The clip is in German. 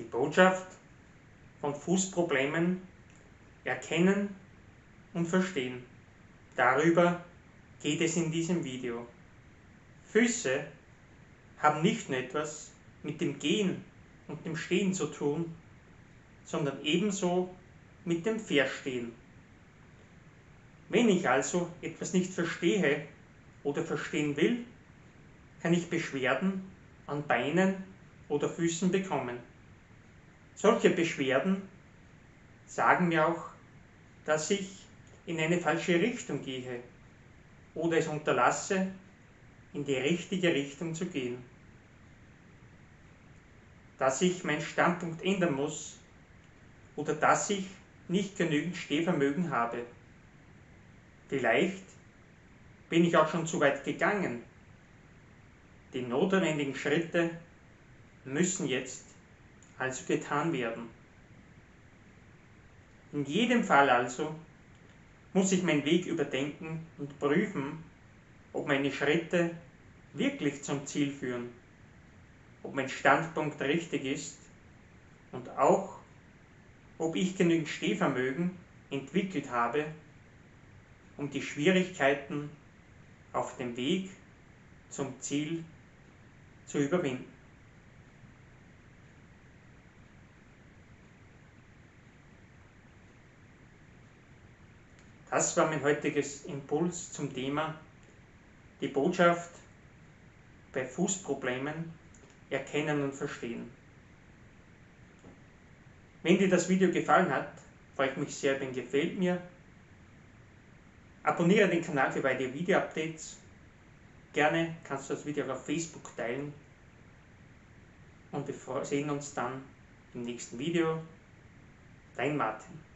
Die Botschaft von Fußproblemen erkennen und verstehen. Darüber geht es in diesem Video. Füße haben nicht nur etwas mit dem Gehen und dem Stehen zu tun, sondern ebenso mit dem Verstehen. Wenn ich also etwas nicht verstehe oder verstehen will, kann ich Beschwerden an Beinen oder Füßen bekommen. Solche Beschwerden sagen mir auch, dass ich in eine falsche Richtung gehe oder es unterlasse, in die richtige Richtung zu gehen. Dass ich meinen Standpunkt ändern muss oder dass ich nicht genügend Stehvermögen habe. Vielleicht bin ich auch schon zu weit gegangen. Die notwendigen Schritte müssen jetzt also getan werden. In jedem Fall also muss ich meinen Weg überdenken und prüfen, ob meine Schritte wirklich zum Ziel führen, ob mein Standpunkt richtig ist und auch, ob ich genügend Stehvermögen entwickelt habe, um die Schwierigkeiten auf dem Weg zum Ziel zu überwinden. Das war mein heutiges Impuls zum Thema die Botschaft bei Fußproblemen erkennen und verstehen. Wenn dir das Video gefallen hat, freue ich mich sehr ein Gefällt mir. Abonniere den Kanal für weitere Video-Updates. Gerne kannst du das Video auch auf Facebook teilen. Und wir sehen uns dann im nächsten Video. Dein Martin.